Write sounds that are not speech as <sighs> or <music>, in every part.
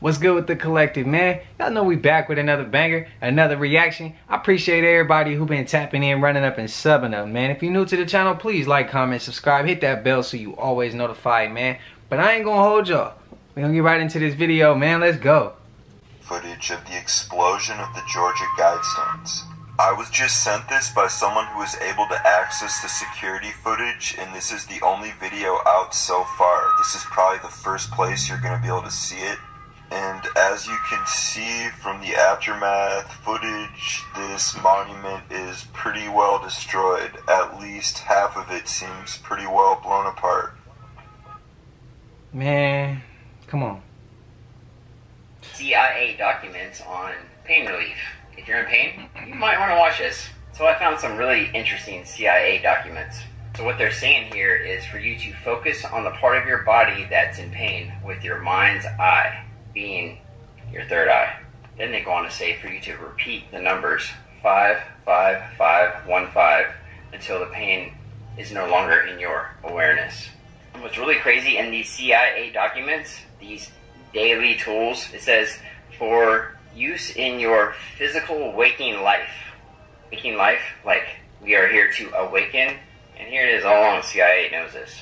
What's good with the collective, man? Y'all know we back with another banger, another reaction. I appreciate everybody who been tapping in, running up, and subbing up, man. If you're new to the channel, please like, comment, subscribe, hit that bell so you always notified, man. But I ain't gonna hold y'all. we gonna get right into this video, man. Let's go. Footage of the explosion of the Georgia Guidestones. I was just sent this by someone who was able to access the security footage, and this is the only video out so far. This is probably the first place you're going to be able to see it. And as you can see from the aftermath footage, this monument is pretty well destroyed. At least half of it seems pretty well blown apart. Man, come on. CIA documents on pain relief. If you're in pain, you might want to watch this. So I found some really interesting CIA documents. So what they're saying here is for you to focus on the part of your body that's in pain with your mind's eye, being your third eye. Then they go on to say for you to repeat the numbers 5, 5, 5, 1, 5 until the pain is no longer in your awareness. What's really crazy in these CIA documents, these daily tools, it says for use in your physical waking life. Waking life, like we are here to awaken, and here it is all along CIA knows this.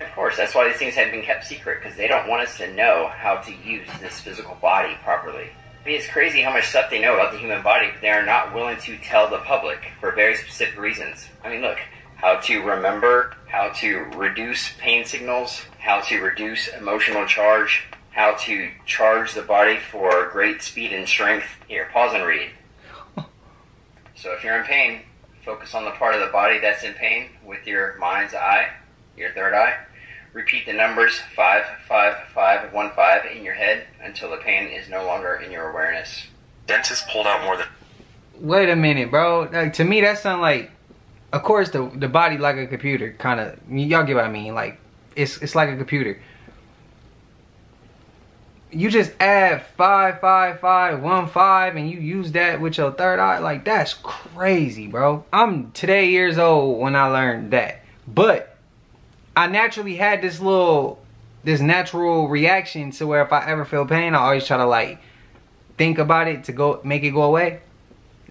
Of course, that's why these things have been kept secret, because they don't want us to know how to use this physical body properly. I mean, it's crazy how much stuff they know about the human body, but they are not willing to tell the public for very specific reasons. I mean, look, how to remember, how to reduce pain signals, how to reduce emotional charge, how to charge the body for great speed and strength. Here, pause and read. So if you're in pain, focus on the part of the body that's in pain with your mind's eye, your third eye. Repeat the numbers 5, 5, 5, 1, 5 in your head until the pain is no longer in your awareness. Dentist pulled out more than. Wait a minute, bro. Like, to me, that sounds like, of course, the the body like a computer, kind of. Y'all get what I mean? Like, it's it's like a computer you just add five, five, five, one, five, and you use that with your third eye, like that's crazy, bro. I'm today years old when I learned that. But I naturally had this little this natural reaction to where if I ever feel pain, I always try to like think about it to go make it go away.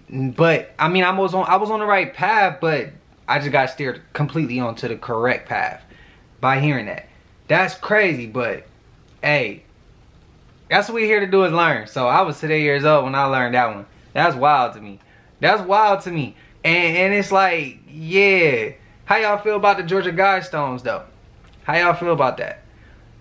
But I mean I was on I was on the right path, but I just got steered completely onto the correct path by hearing that. That's crazy, but hey, that's what we're here to do is learn. So I was today years old when I learned that one. That's wild to me. That's wild to me. And and it's like, yeah. How y'all feel about the Georgia Guidestones though? How y'all feel about that?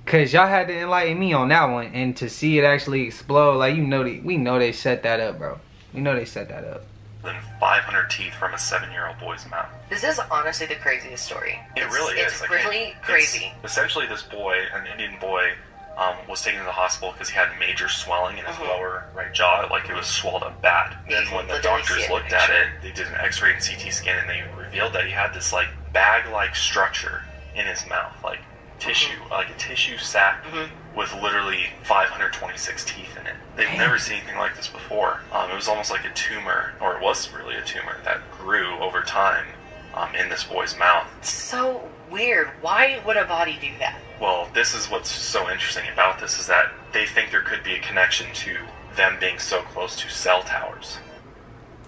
Cause y'all had to enlighten me on that one and to see it actually explode, like you know they, we know they set that up, bro. We know they set that up. Than 500 teeth from a seven-year-old boy's mouth. This is honestly the craziest story. It it's, really it's is. Like, really it, crazy. essentially, this boy, an Indian boy, um, was taken to the hospital because he had major swelling in his Mhm. lower right jaw, like it was swelled up bad. Then when the doctors looked at it, they did an X-ray and CT scan, and they revealed that he had this like bag-like structure in his mouth, like tissue, like a tissue sac Mhm. with literally 526 teeth in it. They've never seen anything like this before. Um, it was almost like a tumor, or it was really a tumor that grew over time um, in this boy's mouth. So weird. Why would a body do that? Well, this is what's so interesting about this is that they think there could be a connection to them being so close to cell towers.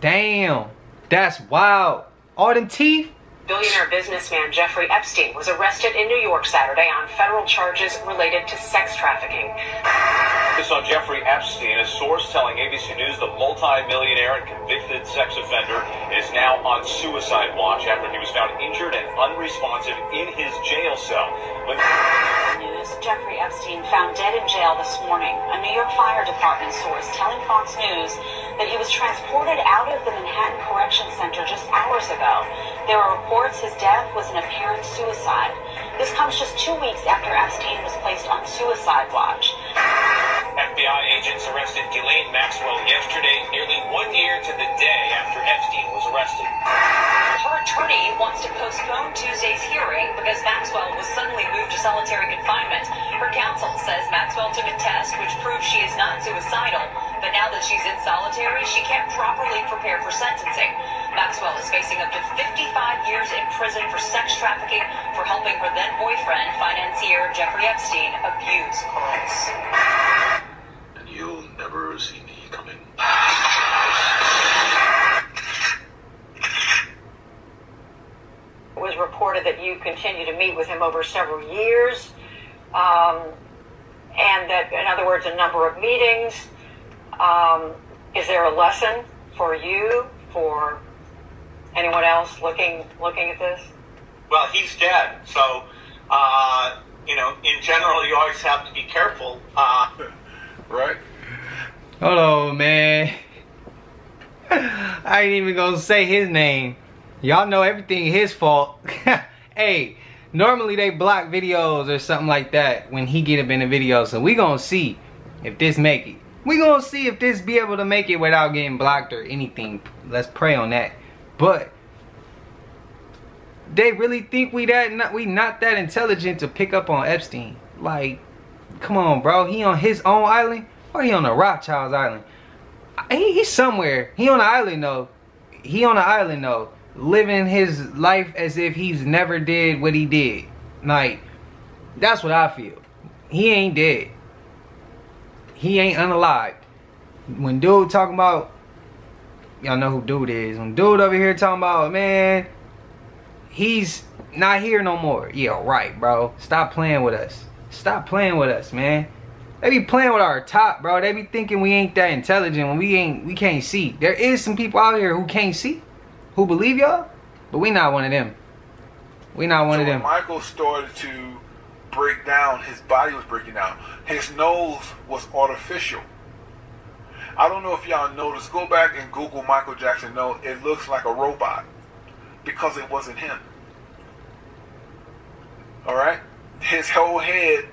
Damn. That's wild. All them teeth? Billionaire businessman Jeffrey Epstein was arrested in New York Saturday on federal charges related to sex trafficking. This on Jeffrey Epstein, a source telling ABC News the multi-millionaire and convicted sex offender is now on suicide watch after he was found injured and unresponsive in his jail cell. When News Jeffrey Epstein found dead in jail this morning. A New York Fire Department source telling Fox News that he was transported out of the Manhattan Correction Center just hours ago. There are reports his death was an apparent suicide. This comes just two weeks after Epstein was placed on suicide watch. FBI agents arrested Ghislaine Maxwell yesterday, nearly one year to the day after Epstein was arrested. Her attorney wants to postpone Tuesday's hearing because Maxwell was suddenly moved to solitary confinement. Her counsel says Maxwell took a test which proves she is not suicidal, but now that she's in solitary, she can't properly prepare for sentencing. Maxwell is facing up to 55 years in prison for sex trafficking for helping her then boyfriend, financier Jeffrey Epstein, abuse girls. And you'll never see me coming. It was reported that you continued to meet with him over several years, um, and that, in other words, a number of meetings. Um, is there a lesson for you, for anyone else looking looking at this? Well, he's dead, so uh, you know, in general, you always have to be careful. Uh, <laughs> right? Hello, man. <laughs> I ain't even gonna say his name. Y'all know everything his fault. <laughs> hey, normally they block videos or something like that when he get up in the video. So we gonna see if this make it. We gonna see if this be able to make it without getting blocked or anything. Let's pray on that. But they really think we that not we not that intelligent to pick up on Epstein. Like, come on, bro. He on his own island or he on the Rothschild's island? He, he's somewhere. He on the island though. He on the island though, living his life as if he's never did what he did. Like, that's what I feel. He ain't dead. He ain't unalived. When dude talking about, y'all know who dude is. When dude over here talking about, man, he's not here no more. Yeah, right, bro. Stop playing with us. Stop playing with us, man. They be playing with our top, bro. They be thinking we ain't that intelligent when we ain't we can't see. There is some people out here who can't see, who believe y'all, but we not one of them. We not one so of them. Michael started to break down, his body was breaking down. His nose was artificial. I don't know if y'all noticed. Go back and Google Michael Jackson nose. It looks like a robot because it wasn't him. All right? His whole head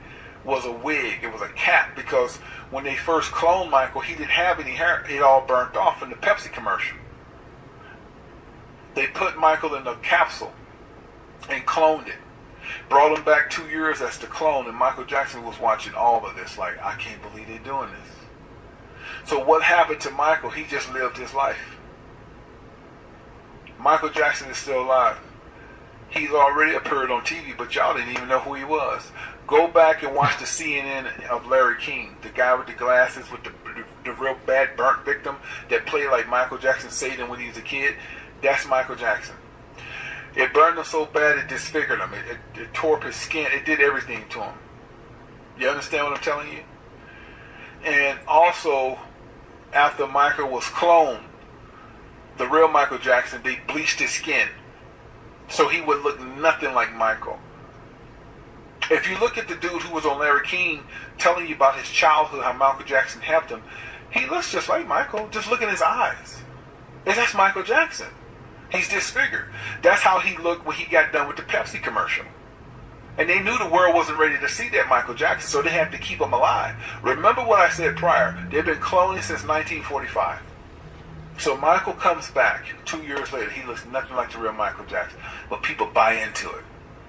was a wig. It was a cap because when they first cloned Michael, he didn't have any hair. It all burnt off in the Pepsi commercial. They put Michael in a capsule and cloned it. Brought him back two years as the clone, and Michael Jackson was watching all of this like, I can't believe they're doing this. So what happened to Michael? He just lived his life. Michael Jackson is still alive. He's already appeared on TV, but y'all didn't even know who he was. Go back and watch the CNN of Larry King, the guy with the glasses with the, the, the real bad burnt victim that played like Michael Jackson Satan when he was a kid. That's Michael Jackson. It burned him so bad it disfigured him. It, it, it tore up his skin. It did everything to him. You understand what I'm telling you? And also, after Michael was cloned, the real Michael Jackson, they bleached his skin so he would look nothing like Michael. If you look at the dude who was on Larry King telling you about his childhood, how Michael Jackson helped him, he looks just like Michael. Just look at his eyes. And that's Michael Jackson. He's disfigured. That's how he looked when he got done with the Pepsi commercial. And they knew the world wasn't ready to see that Michael Jackson, so they had to keep him alive. Remember what I said prior. They've been cloning since 1945. So Michael comes back two years later. He looks nothing like the real Michael Jackson, but people buy into it.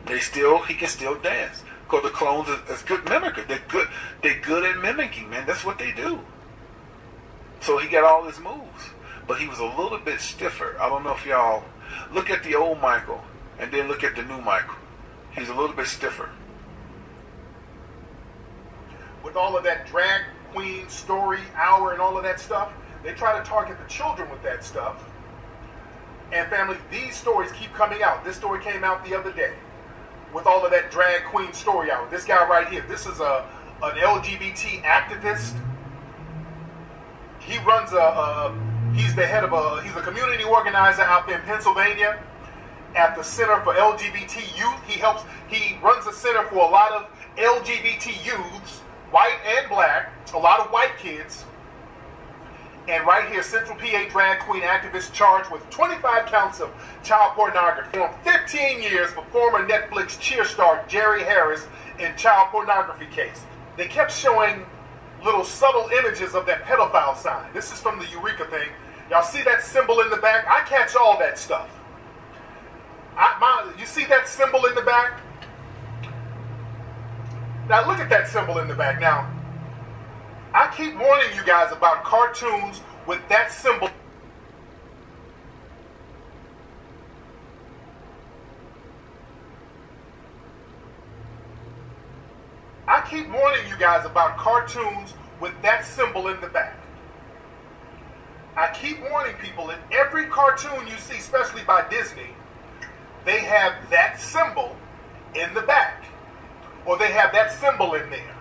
They still he can still dance because the clones is, is good mimickers. They're good. They're good at mimicking, man. That's what they do. So he got all his moves, but he was a little bit stiffer. I don't know if y'all look at the old Michael and then look at the new Michael. He's a little bit stiffer. With all of that drag queen story hour and all of that stuff, they try to target the children with that stuff. And family, these stories keep coming out. This story came out the other day with all of that drag queen story out. This guy right here, this is a an LGBT activist. He runs a, a he's the head of a he's a community organizer out there in Pennsylvania at the Center for LGBT Youth. He helps he runs a center for a lot of LGBT youths, white and black, a lot of white kids and right here, Central PA drag queen activist charged with 25 counts of child pornography. On 15 years for former Netflix cheer star Jerry Harris in child pornography case. They kept showing little subtle images of that pedophile sign. This is from the Eureka thing. Y'all see that symbol in the back? I catch all that stuff. I, my, you see that symbol in the back? Now look at that symbol in the back. Now, I keep warning you guys about cartoons with that symbol. I keep warning you guys about cartoons with that symbol in the back. I keep warning people in every cartoon you see, especially by Disney, they have that symbol in the back, or they have that symbol in there.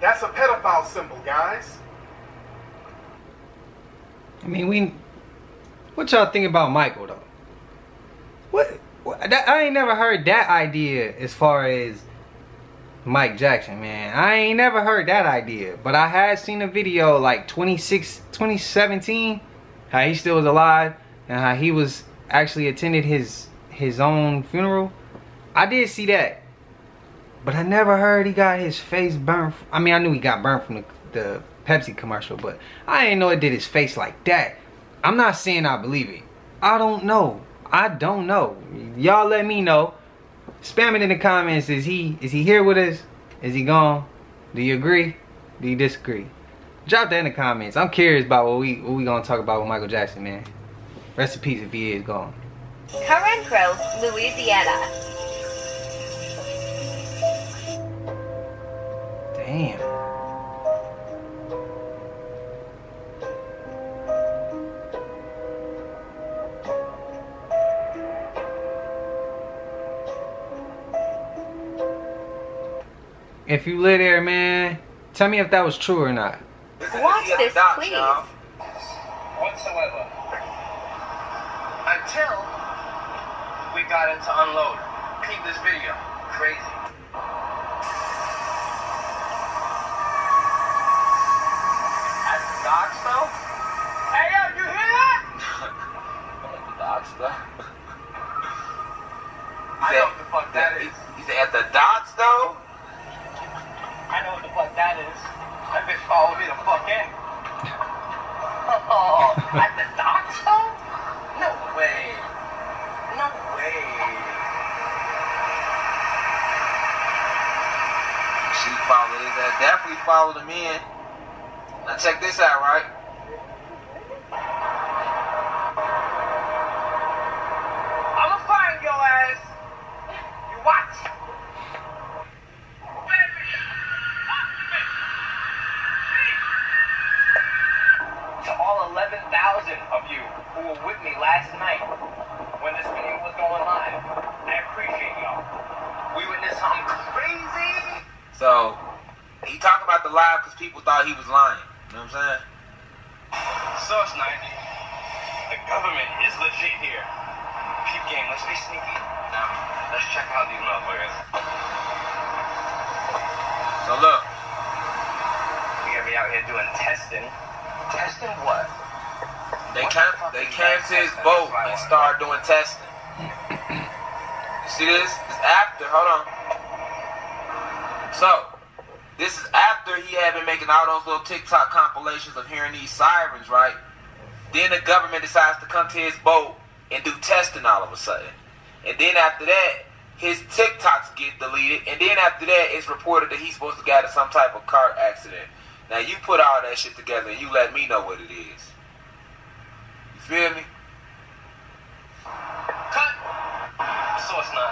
That's a pedophile symbol, guys. I mean, we. What y'all think about Michael though? What? what that, I ain't never heard that idea as far as Mike Jackson, man. I ain't never heard that idea, but I had seen a video like 26, 2017, how he still was alive and how he was actually attended his his own funeral. I did see that, but I never heard he got his face burned. I mean, I knew he got burned from the, the Pepsi commercial, but I didn't know it did his face like that. I'm not saying I believe it. I don't know. I don't know. Y'all let me know. Spam it in the comments. Is he is he here with us? Is he gone? Do you agree? Do you disagree? Drop that in the comments. I'm curious about what we what we gonna talk about with Michael Jackson, man. Rest in peace if he is gone. Current Grove, Louisiana. Damn. If you live there, man, tell me if that was true or not. Watch this, please. Whatsoever. Until we got into unload. Keep this video. Crazy. At the docks though? Hey yo, you hear that? At the docks though. I know what the fuck that is. He said at the docks though? Fuck that is. That bitch followed me the fuck in. <laughs> Oh, at the docks though? No way. No way. She followed ass. Definitely followed him in. Now check this out, right? People thought he was lying. You know what I'm saying? Source 90. The government is legit here. Peep game, let's be sneaky. Now, let's check out these motherfuckers. So look, We gotta be out here doing testing. Testing what? they came they came to his boat and started doing testing. You see this? It's after. Hold on. So this is after he had been making all those little TikTok compilations of hearing these sirens, right? Then the government decides to come to his boat and do testing all of a sudden. And then after that, his TikToks get deleted. And then after that, it's reported that he's supposed to get in some type of car accident. Now you put all that shit together and you let me know what it is. You feel me? Cut! Source 90.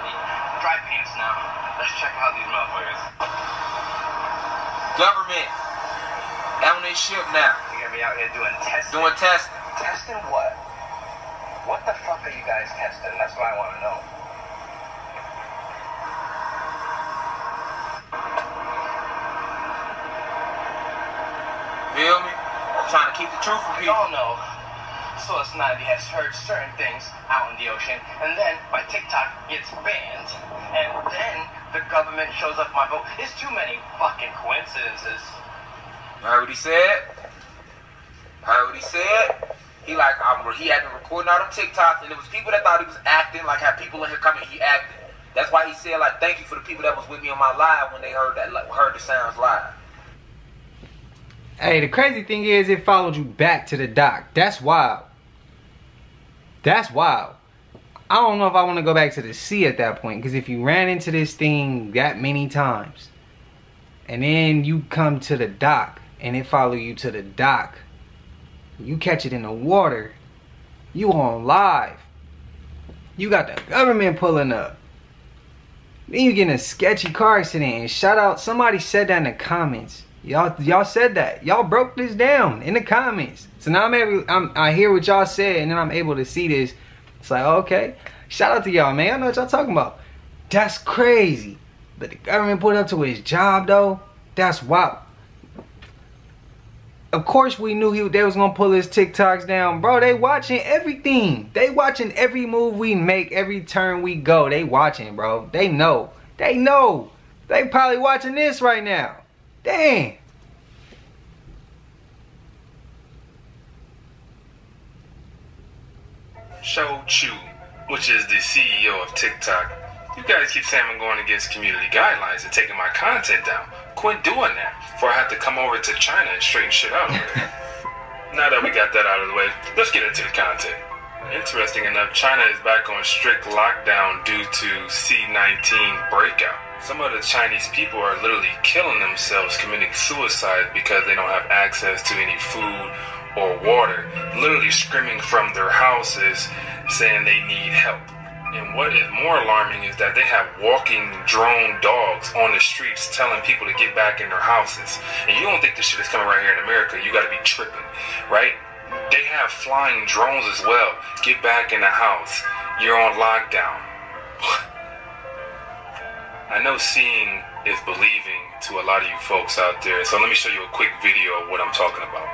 Dry pants now. Let's check out these motherfuckers. Government on this ship now. We gotta be out here doing testing. Doing testing. Testing what? What the fuck are you guys testing? That's what I want to know. Feel me? I'm trying to keep the truth from We people. all know Source 90 has heard certain things out in the ocean, and then my TikTok gets banned, and then the government shows up my boat. It's too many fucking coincidences. Heard what he said? Heard what he said? He like um, he had been recording all them TikToks, and it was people that thought he was acting, like how people in here coming, he acted. That's why he said like, "Thank you for the people that was with me on my live when they heard that like, heard the sounds live." Hey, the crazy thing is it followed you back to the dock. That's wild. That's wild. I don't know if I want to go back to the sea at that point because if you ran into this thing that many times and then you come to the dock and it follow you to the dock, you catch it in the water, you on live. You got the government pulling up. Then you get in a sketchy car accident and shout out somebody said that in the comments. Y'all y'all said that. Y'all broke this down in the comments. So now I'm able I'm I hear what y'all said and then I'm able to see this. It's like okay. Shout out to y'all, man. I know what y'all talking about. That's crazy. But the government put up to his job though. That's wild. Of course we knew he they was gonna pull his TikToks down, bro. They watching everything. They watching every move we make, every turn we go. They watching, bro. They know. They know. They probably watching this right now. Dang. Shou Chew, which is the CEO of TikTok. You guys keep saying I'm going against community guidelines and taking my content down. Quit doing that before I have to come over to China and straighten shit out over there. <laughs> now that we got that out of the way, let's get into the content. Interesting enough, China is back on strict lockdown due to C19 breakout. Some of the Chinese people are literally killing themselves, committing suicide because they don't have access to any food or water, literally screaming from their houses saying they need help. And what is more alarming is that they have walking drone dogs on the streets telling people to get back in their houses. And you don't think this shit is coming right here in America, you gotta be tripping, right? They have flying drones as well. Get back in the house. You're on lockdown. <sighs> I know seeing is believing to a lot of you folks out there, so let me show you a quick video of what I'm talking about.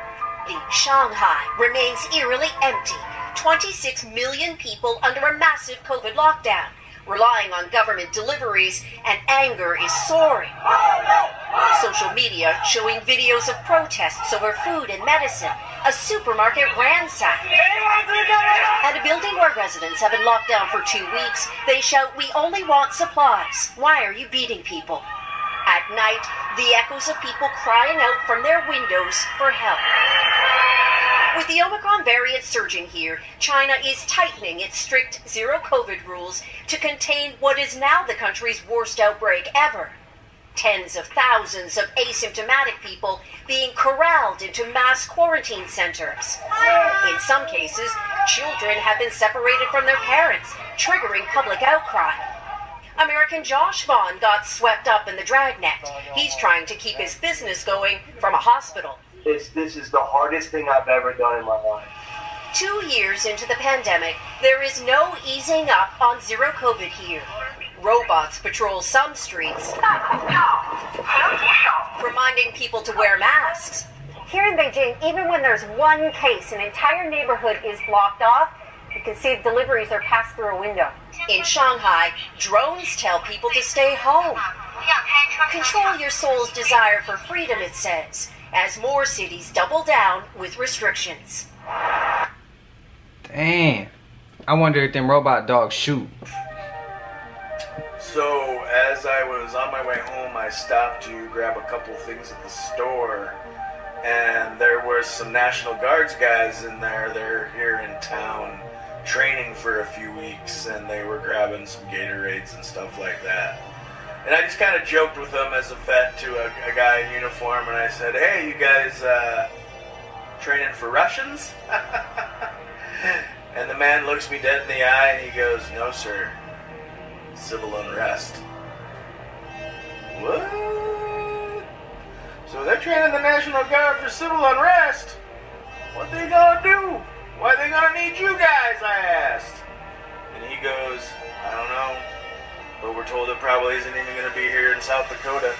The Shanghai remains eerily empty. 26 million people under a massive COVID lockdown, relying on government deliveries, and anger is soaring. Social media showing videos of protests over food and medicine, a supermarket ransacked, and a building where residents have been locked down for two weeks. They shout, We only want supplies. Why are you beating people? At night, the echoes of people crying out from their windows for help. With the Omicron variant surging here, China is tightening its strict zero COVID rules to contain what is now the country's worst outbreak ever. Tens of thousands of asymptomatic people being corralled into mass quarantine centers. In some cases, children have been separated from their parents, triggering public outcry. American Josh Vaughn got swept up in the dragnet. He's trying to keep his business going from a hospital. It's, this is the hardest thing I've ever done in my life. Two years into the pandemic, there is no easing up on zero COVID here. Robots patrol some streets, reminding people to wear masks. Here in Beijing, even when there's one case, an entire neighborhood is blocked off. You can see deliveries are passed through a window. In Shanghai, drones tell people to stay home. Control your soul's desire for freedom, it says, as more cities double down with restrictions. Damn. I wonder if them robot dogs shoot. So, as I was on my way home, I stopped to grab a couple things at the store, and there were some National Guards guys in there. They're here in town training for a few weeks, and they were grabbing some Gatorades and stuff like that. And I just kind of joked with them as a vet to a, a guy in uniform, and I said, "Hey, you guys uh, training for Russians?" <laughs> and the man looks me dead in the eye, and he goes, "No, sir. Civil unrest." What? So they're training the National Guard for civil unrest? What they gonna do? Why they gonna need you guys? I asked. And he goes, I don't know. But we're told it probably isn't even gonna be here in South Dakota.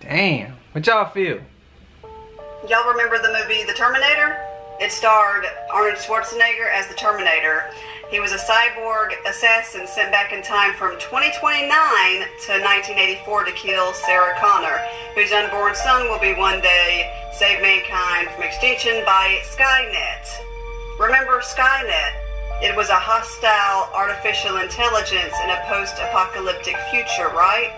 Damn. What y'all feel? Y'all remember the movie The Terminator? It starred Arnold Schwarzenegger as the Terminator. He was a cyborg assassin sent back in time from 2029 to 1984 to kill Sarah Connor, whose unborn son will be one day save mankind from extinction by Skynet. Remember Skynet? It was a hostile artificial intelligence in a post-apocalyptic future, right?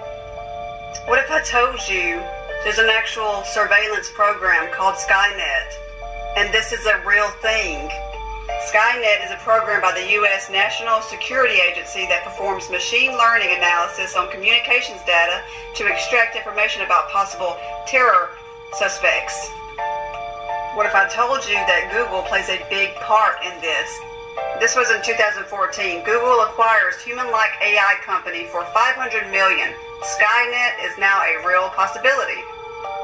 What if I told you there's an actual surveillance program called Skynet, and this is a real thing? Skynet is a program by the U.S. National Security Agency that performs machine learning analysis on communications data to extract information about possible terror suspects. What if I told you that Google plays a big part in this? This was in 2014. Google acquires human-like AI company for 500 million. Skynet is now a real possibility.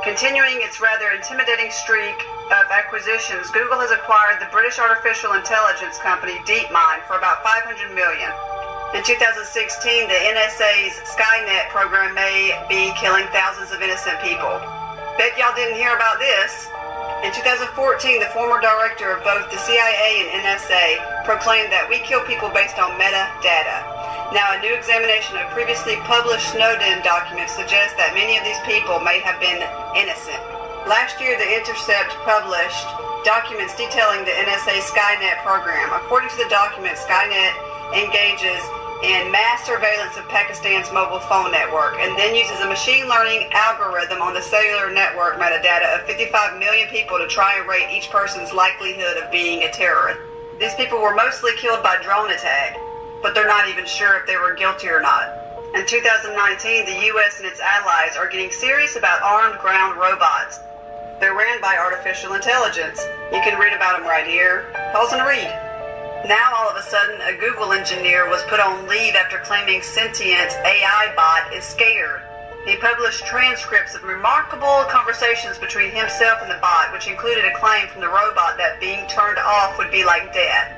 Continuing its rather intimidating streak of acquisitions, Google has acquired the British artificial intelligence company DeepMind for about 500 million. In 2016, the NSA's Skynet program may be killing thousands of innocent people. Bet y'all didn't hear about this. In 2014, the former director of both the CIA and NSA proclaimed that we kill people based on metadata. Now, a new examination of previously published Snowden documents suggests that many of these people may have been innocent. Last year, The Intercept published documents detailing the NSA Skynet program. According to the document, Skynet engages in mass surveillance of Pakistan's mobile phone network and then uses a machine learning algorithm on the cellular network metadata of 55 million people to try and rate each person's likelihood of being a terrorist. These people were mostly killed by drone attack, but they're not even sure if they were guilty or not. In 2019, the U.S. and its allies are getting serious about armed ground robots. They're ran by artificial intelligence. You can read about them right here. Pause and read. Now, all of a sudden, a Google engineer was put on leave after claiming sentient AI bot is scared. He published transcripts of remarkable conversations between himself and the bot, which included a claim from the robot that being turned off would be like death.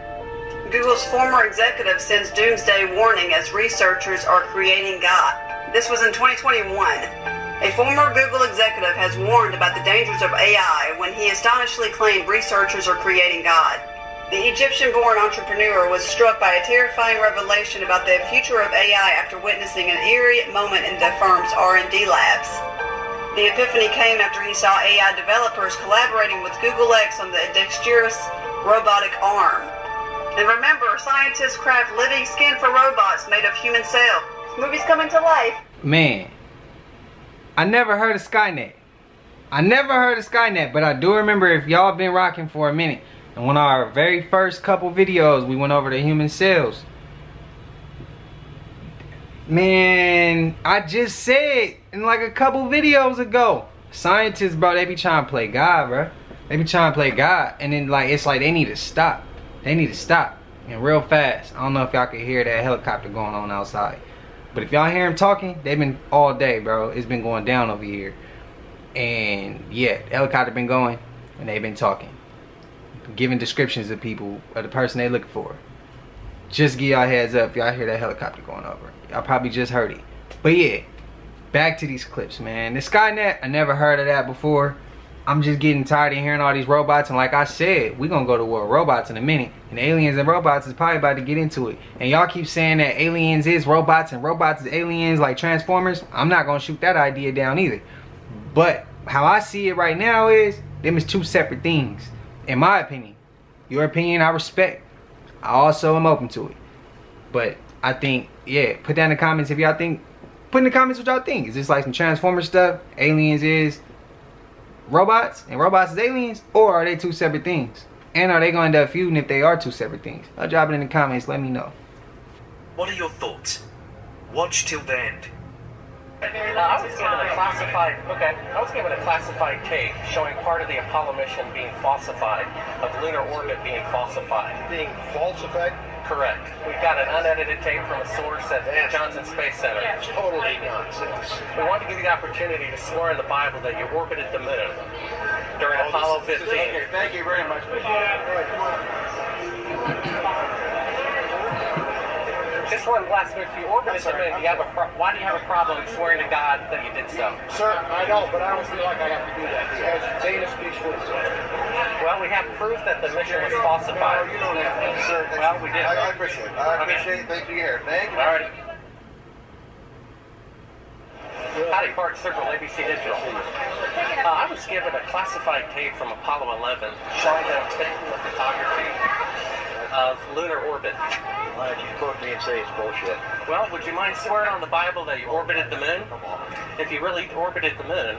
Google's former executive sends doomsday warning as researchers are creating God. This was in 2021. A former Google executive has warned about the dangers of AI when he astonishingly claimed researchers are creating God. The Egyptian-born entrepreneur was struck by a terrifying revelation about the future of AI after witnessing an eerie moment in the firm's R&D labs. The epiphany came after he saw AI developers collaborating with Google X on the dexterous robotic arm. And remember, scientists craft living skin for robots made of human cells. Movie's coming to life. Man, I never heard of Skynet. I never heard of Skynet, but I do remember if y'all been rocking for a minute, and one of our very first couple videos, we went over the human cells. Man, I just said in like a couple videos ago, scientists, bro, they be trying to play God, bro. They be trying to play God, and then like it's like they need to stop. They need to stop and real fast. I don't know if y'all can hear that helicopter going on outside, but if y'all hear them talking, they've been all day, bro. It's been going down over here, and yeah, the helicopter been going, and they've been talking giving descriptions of people of the person they looking for. Just give y'all heads up, y'all hear that helicopter going over. Y'all probably just heard it. But yeah, back to these clips, man. The Skynet, I never heard of that before. I'm just getting tired of hearing all these robots. And like I said, we gonna go to war robots in a minute. And aliens and robots is probably about to get into it. And y'all keep saying that aliens is robots and robots is aliens like Transformers. I'm not gonna shoot that idea down either. But how I see it right now is, them is two separate things in my opinion. Your opinion, I respect. I also am open to it. But I think, yeah, put down in the comments if y'all think, put in the comments what y'all think. Is this like some Transformer stuff? Aliens is robots and robots is aliens? Or are they two separate things? And are they going to end up feuding if they are two separate things? I'll drop it in the comments. Let me know. What are your thoughts? Watch till the end. Uh, I was given a classified. Okay, I was given a classified tape showing part of the Apollo mission being falsified, of lunar orbit being falsified. Being falsified? Correct. We've got an unedited tape from a source at Johnson Space Center. Totally nonsense. We want to give you the opportunity to swear in the Bible that you orbited the moon during Oh, Apollo this- 15. this- okay, thank you very much. Just one last bit. If you orbited the moon, you have a pro- why do you have a problem swearing to God that you did so? Sir, I don't, but I don't feel like I have to do that because Dana speaks for himself. Well, we have proof that the mission was falsified. No, you don't have to, sir. Well, we did. I, I appreciate it. I appreciate it. Thank you here. Thank you. All right. Howdy, Bart Circle, ABC Digital. Uh, I was given a classified tape from Apollo 11 showing them taking the photography of lunar orbit. Why don't you quote me and say it's bullshit? Well, would you mind swearing on the Bible that you orbited the moon? If you really orbited the moon,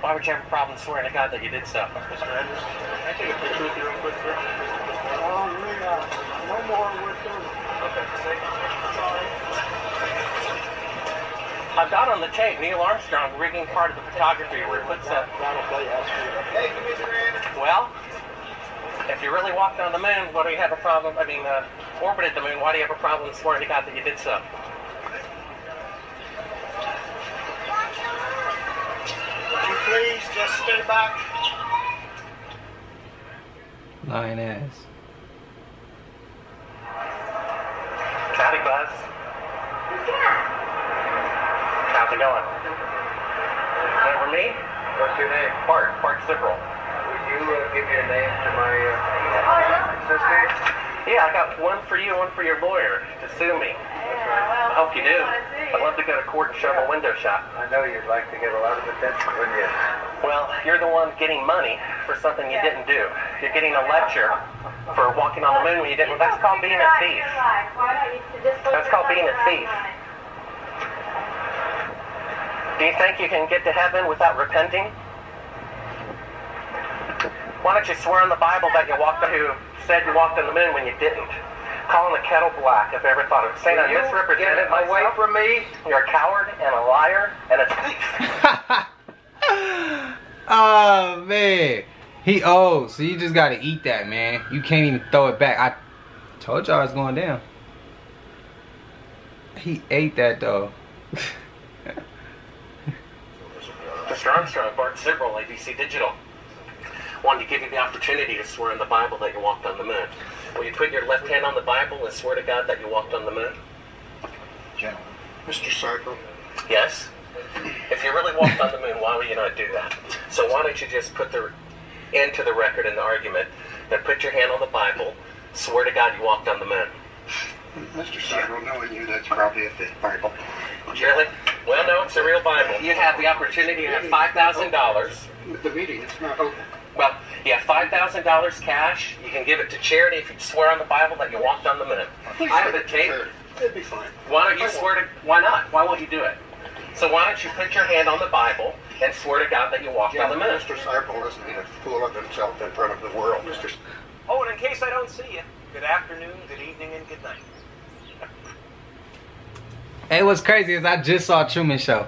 why would you have a problem swearing to God that you did so? Mr. Anderson, can I take a picture with you real quick, sir? Um, we, uh, no more with I've got on the tape Neil Armstrong rigging part of the photography where he puts up. Hey, give me your. Well, if you really walked on the moon, what do you have a problem? I mean, uh, orbited the moon, why do you have a problem swearing to God that you did so? Would you please just stay back? Lying ass. Howdy, Buzz. Yeah. How's it going? Remember me? What's your name? Bart. Bart Sibrel. Would you uh, give your name to my uh, sister? Yeah, I got one for you, one for your lawyer to sue me. I hope you do. I'd love to go to court and show them a window shop. I know you'd like to get a lot of attention, wouldn't you? Well, you're the one getting money for something you didn't do. You're getting a lecture for walking on the moon when you didn't. That's called being a thief. That's called being a thief. Do you think you can get to heaven without repenting? Why don't you swear on the Bible that you walked who said you walked on the moon when you didn't? Calling the kettle black if I ever thought of it. Saying I misrepresented get myself. away from me? You're a coward and a liar and a thief. <laughs> Oh man. He old, so you just gotta eat that, man. You can't even throw it back. I told y'all it's going down. He ate that though. <laughs> Mr. Armstrong, Bart Sibrel, ABC Digital. Wanted to give you the opportunity to swear on the Bible that you walked on the moon. Will you put your left hand on the Bible and swear to God that you walked on the moon? Gentlemen. Mr. Cycle. Yes. If you really walked on the moon, why would you not do that? So why don't you just put the end to the record in the argument, then put your hand on the Bible, swear to God you walked on the moon. Mr. Cycle, knowing you, that's probably a fake Bible. Really? Well, no, it's a real Bible. You have the opportunity to have $5,000. The meeting, it's not open. Well, you have $5,000 cash. You can give it to charity if you swear on the Bible that you walked on the moon. I have the tape. It'd be fine. Why don't you swear to, why not? Why won't you do it? So why don't you put your hand on the Bible and swear to God that you walked on the moon? Mr. Cycle doesn't need to fool of himself in front of the world, Mr. Oh, and in case I don't see you, good afternoon, good evening, and good night. Hey, what's crazy is I just saw Truman Show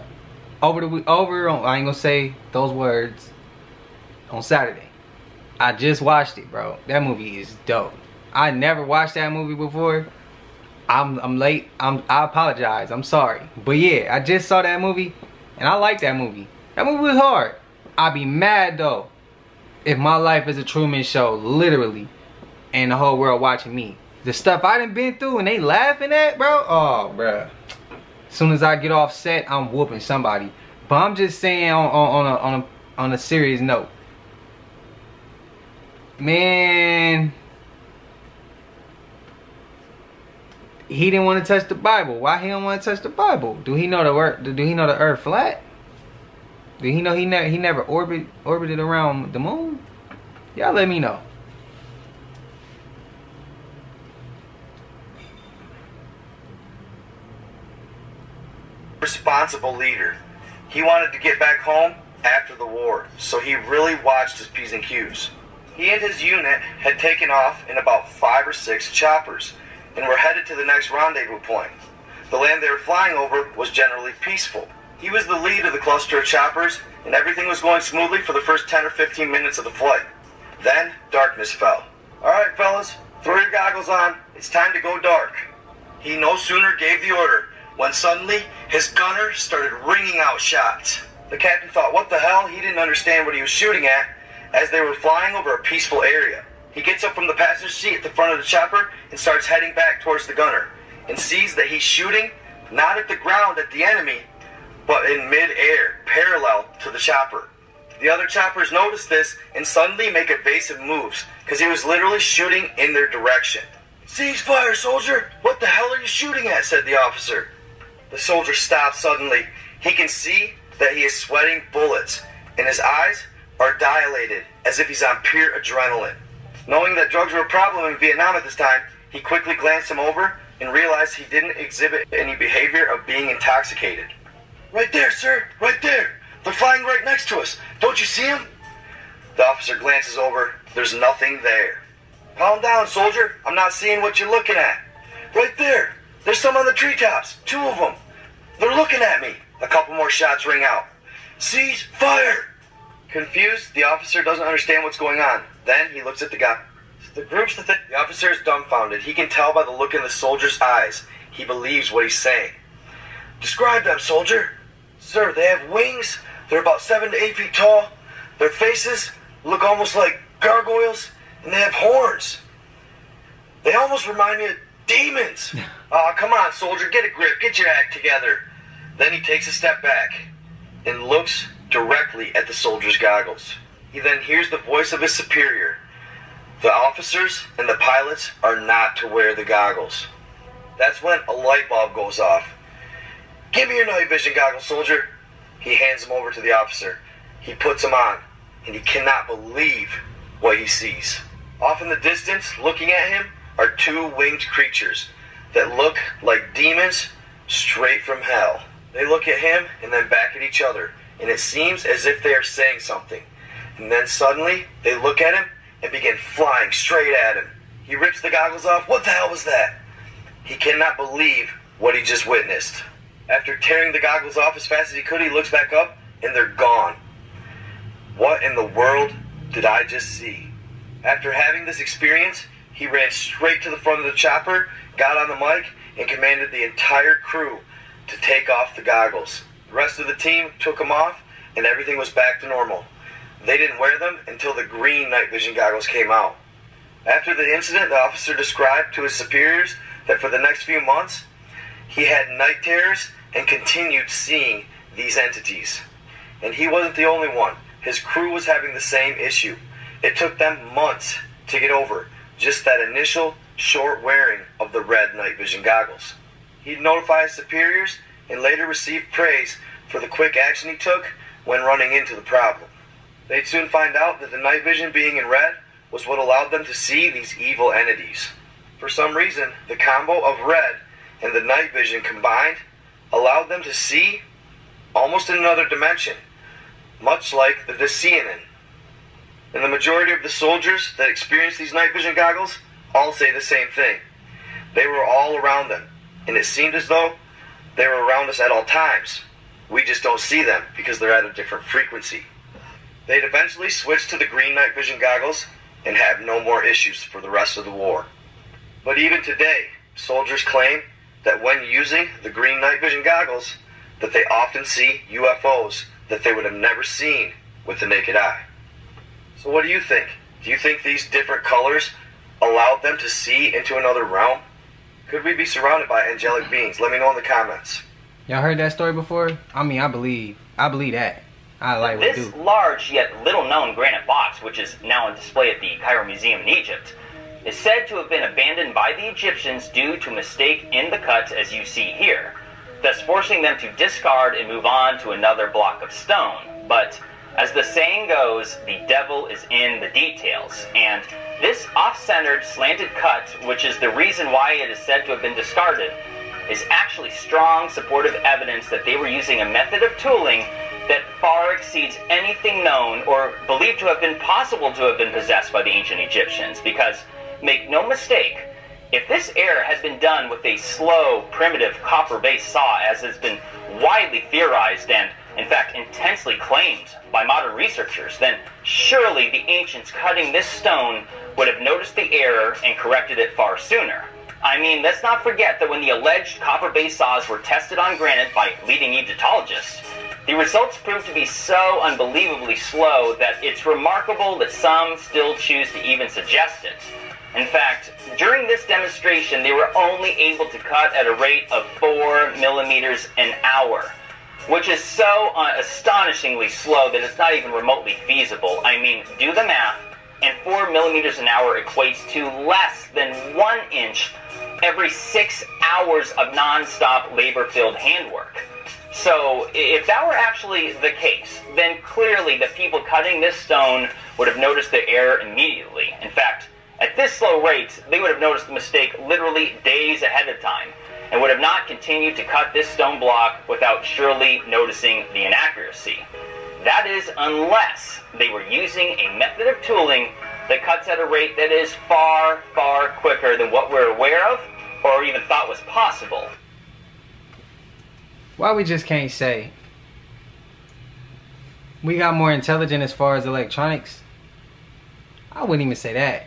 over the week- over I ain't gonna say those words on Saturday. I just watched it, bro. That movie is dope. I never watched that movie before. I'm I'm late. I'm I apologize. I'm sorry. But yeah, I just saw that movie and I like that movie. That movie was hard. I'd be mad though if my life is a Truman Show, literally, and the whole world watching me. The stuff I done been through and they laughing at, bro. Oh, bruh. As soon as I get off set, I'm whooping somebody. But I'm just saying on, on, on, a, on, a, on a serious note. Man. He didn't want to touch the Bible. Why he don't want to touch the Bible? Do he know the earth? Do he know the earth flat? Do he know he never he never orbit orbited around the moon? Y'all let me know. responsible leader. He wanted to get back home after the war, so he really watched his P's and Q's. He and his unit had taken off in about five or six choppers and were headed to the next rendezvous point. The land they were flying over was generally peaceful. He was the lead of the cluster of choppers, and everything was going smoothly for the first 10 or 15 minutes of the flight. Then, darkness fell. All right, fellas, throw your goggles on. It's time to go dark. He no sooner gave the order when suddenly his gunner started ringing out shots. The captain thought, what the hell? He didn't understand what he was shooting at as they were flying over a peaceful area. He gets up from the passenger seat at the front of the chopper and starts heading back towards the gunner and sees that he's shooting not at the ground at the enemy, but in mid-air, parallel to the chopper. The other choppers notice this and suddenly make evasive moves because he was literally shooting in their direction. Cease fire, soldier! What the hell are you shooting at? said the officer. The soldier stops suddenly. He can see that he is sweating bullets, and his eyes are dilated as if he's on pure adrenaline. Knowing that drugs were a problem in Vietnam at this time, he quickly glanced him over and realized he didn't exhibit any behavior of being intoxicated. Right there, sir, right there. They're flying right next to us. Don't you see them? The officer glances over. There's nothing there. Calm down, soldier. I'm not seeing what you're looking at. Right there. There's some on the treetops. Two of them. They're looking at me. A couple more shots ring out. Cease fire! Confused, the officer doesn't understand what's going on. Then he looks at the guy. The group's the thing. The officer is dumbfounded. He can tell by the look in the soldier's eyes. He believes what he's saying. Describe them, soldier. Sir, they have wings. They're about seven to eight feet tall. Their faces look almost like gargoyles, and they have horns. They almost remind me of demons. Aw, <laughs> ah, come on, soldier, get a grip, get your act together. Then he takes a step back and looks directly at the soldier's goggles. He then hears the voice of his superior. The officers and the pilots are not to wear the goggles. That's when a light bulb goes off. Give me your night vision goggles, soldier. He hands them over to the officer. He puts them on, and he cannot believe what he sees. Off in the distance, looking at him, are two winged creatures that look like demons straight from hell. They look at him and then back at each other, and it seems as if they are saying something. And then suddenly, they look at him and begin flying straight at him. He rips the goggles off. What the hell was that? He cannot believe what he just witnessed. After tearing the goggles off as fast as he could, he looks back up and they're gone. What in the world did I just see? After having this experience, he ran straight to the front of the chopper, got on the mic, and commanded the entire crew to take off the goggles. Rest of the team took them off, and everything was back to normal. They didn't wear them until the green night vision goggles came out. After the incident, the officer described to his superiors that for the next few months, he had night terrors and continued seeing these entities. And he wasn't the only one. His crew was having the same issue. It took them months to get over just that initial short wearing of the red night vision goggles. He'd notify his superiors and later received praise for the quick action he took when running into the problem. They'd soon find out that the night vision being in red was what allowed them to see these evil entities. For some reason, the combo of red and the night vision combined allowed them to see almost in another dimension, much like the Visianen. And the majority of the soldiers that experienced these night vision goggles all say the same thing. They were all around them, and it seemed as though they were around us at all times. We just don't see them because they're at a different frequency. They'd eventually switch to the green night vision goggles and have no more issues for the rest of the war. But even today, soldiers claim that when using the green night vision goggles, that they often see UFOs that they would have never seen with the naked eye. So what do you think? Do you think these different colors allowed them to see into another realm? Could we be surrounded by angelic beings? Let me know in the comments. Y'all heard that story before? I mean, I believe, I believe that. I like what This do. large yet little known granite box, which is now on display at the Cairo Museum in Egypt, is said to have been abandoned by the Egyptians due to a mistake in the cut as you see here, thus forcing them to discard and move on to another block of stone. But as the saying goes, the devil is in the details, and this off-centered slanted cut, which is the reason why it is said to have been discarded, is actually strong supportive evidence that they were using a method of tooling that far exceeds anything known or believed to have been possible to have been possessed by the ancient Egyptians. Because, make no mistake, if this error has been done with a slow, primitive copper based saw, as has been widely theorized and, in fact, intensely claimed by modern researchers, then surely the ancients cutting this stone would have noticed the error and corrected it far sooner. I mean, let's not forget that when the alleged copper based saws were tested on granite by leading Egyptologists, the results proved to be so unbelievably slow that it's remarkable that some still choose to even suggest it. In fact, during this demonstration, they were only able to cut at a rate of 4 millimeters an hour, which is so uh, astonishingly slow that it's not even remotely feasible. I mean, do the math, and 4 millimeters an hour equates to less than 1 inch every 6 hours of non-stop labor-filled handwork. So, if that were actually the case, then clearly the people cutting this stone would have noticed the error immediately. In fact, at this slow rate, they would have noticed the mistake literally days ahead of time and would have not continued to cut this stone block without surely noticing the inaccuracy. That is, unless they were using a method of tooling that cuts at a rate that is far, far quicker than what we're aware of or even thought was possible. Why we just can't say we got more intelligent as far as electronics? I wouldn't even say that.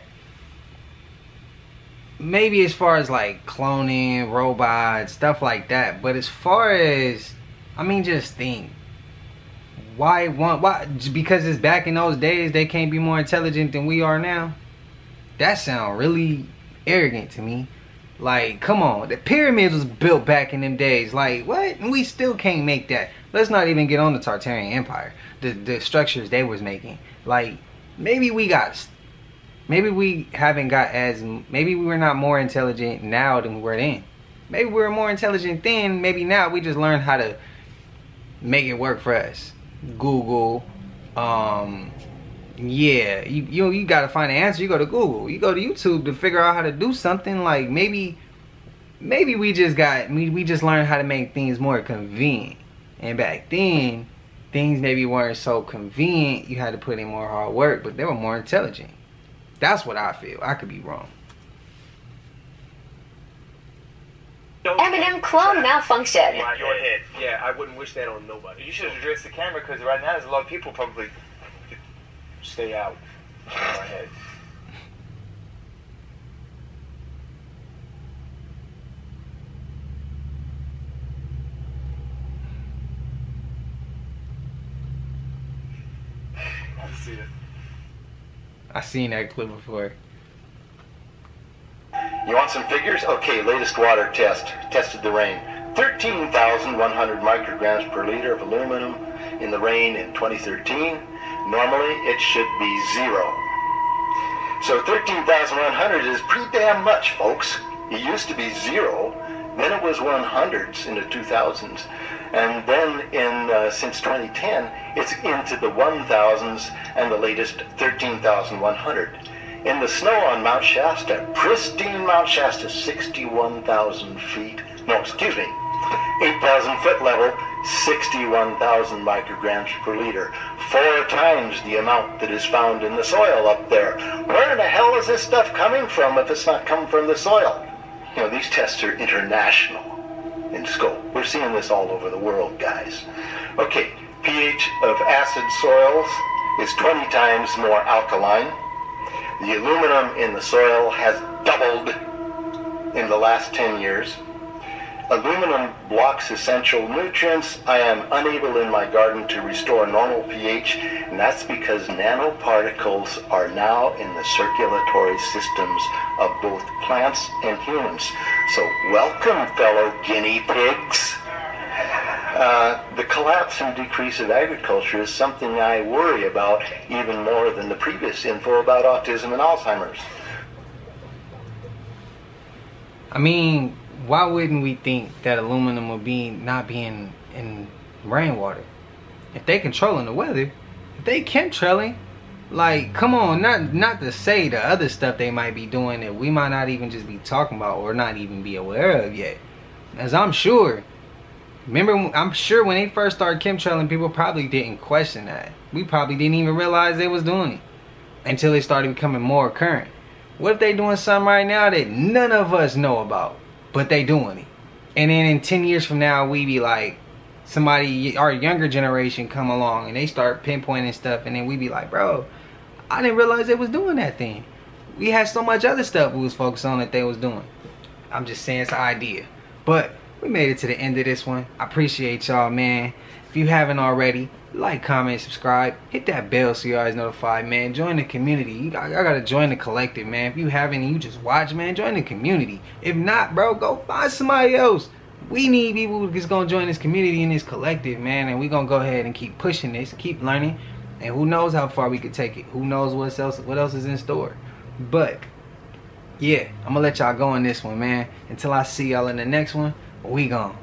Maybe as far as like cloning, robots, stuff like that. But as far as, I mean, just think. Why one? Why? Because it's back in those days, they can't be more intelligent than we are now. that sound really arrogant to me. Like, come on, the pyramids was built back in them days. Like, what? And we still can't make that. Let's not even get on the Tartarian Empire. The the structures they was making. Like, maybe we got, maybe we haven't got as, maybe we were not more intelligent now than we were then. Maybe we were more intelligent then. Maybe now we just learned how to make it work for us. Google, um, yeah, you you you gotta find an answer. You go to Google, you go to YouTube to figure out how to do something. Like maybe, maybe we just got we we just learned how to make things more convenient. And back then, things maybe weren't so convenient. You had to put in more hard work, but they were more intelligent. That's what I feel. I could be wrong. Eminem clone malfunction. Your head. Yeah, I wouldn't wish that on nobody. You should address the camera because right now there's a lot of people probably stay out. my head. <laughs> I see it. I seen that clip before. You want some figures? Okay, latest water test. Tested the rain. 13,100 micrograms per liter of aluminum in the rain in 2013. Normally, it should be zero. So 13,100 is pretty damn much, folks. It used to be zero, then it was 100s in the 2000s, and then in uh, since 2010, it's into the 1000s and the latest 13,100. In the snow on Mount Shasta, pristine Mount Shasta, 61,000 feet. No, excuse me, 8,000 foot level, 61,000 micrograms per liter. Four times the amount that is found in the soil up there. Where in the hell is this stuff coming from if it's not coming from the soil? You know, these tests are international in scope. We're seeing this all over the world, guys. Okay, pH of acid soils is 20 times more alkaline. The aluminum in the soil has doubled in the last 10 years. Aluminum blocks essential nutrients. I am unable in my garden to restore normal pH, and that's because nanoparticles are now in the circulatory systems of both plants and humans. So, welcome, fellow guinea pigs. Uh, the collapse and decrease of agriculture is something I worry about even more than the previous info about autism and Alzheimer's. I mean, why wouldn't we think that aluminum would be not being in rainwater? If they controlling the weather, if they chemtrailing, like come on, not not to say the other stuff they might be doing that we might not even just be talking about or not even be aware of yet. As I'm sure. Remember, I'm sure when they first started chemtrailing, people probably didn't question that. We probably didn't even realize they was doing it until it started becoming more current. What if they doing something right now that none of us know about, but they doing it? And then in 10 years from now, we be like, somebody, our younger generation come along and they start pinpointing stuff and then we be like, bro, I didn't realize they was doing that thing. We had so much other stuff we was focused on that they was doing. I'm just saying it's an idea. But we made it to the end of this one. I appreciate y'all, man. If you haven't already, like, comment, subscribe, hit that bell so you always notified, man. Join the community. You got, I gotta join the collective, man. If you haven't you just watch, man, join the community. If not, bro, go find somebody else. We need people who's gonna join this community and this collective, man. And we gonna go ahead and keep pushing this, keep learning, and who knows how far we could take it. Who knows what else, what else is in store. But yeah, I'm gonna let y'all go on this one, man. Until I see y'all in the next one, we gone.